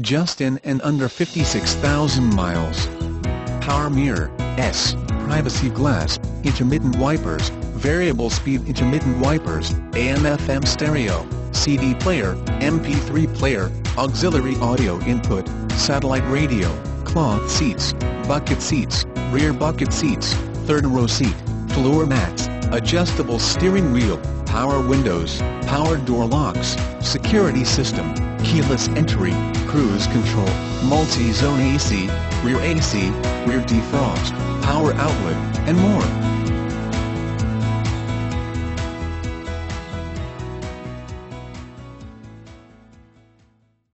just in and under 56,000 miles. Power mirror, S, privacy glass, intermittent wipers, variable speed intermittent wipers, AM-FM stereo, CD player, MP3 player, auxiliary audio input, satellite radio, cloth seats, bucket seats, rear bucket seats, third row seat, floor mats, adjustable steering wheel, power windows, power door locks, security system, keyless entry, cruise control, multi-zone AC, rear AC, rear defrost, power outlet, and more.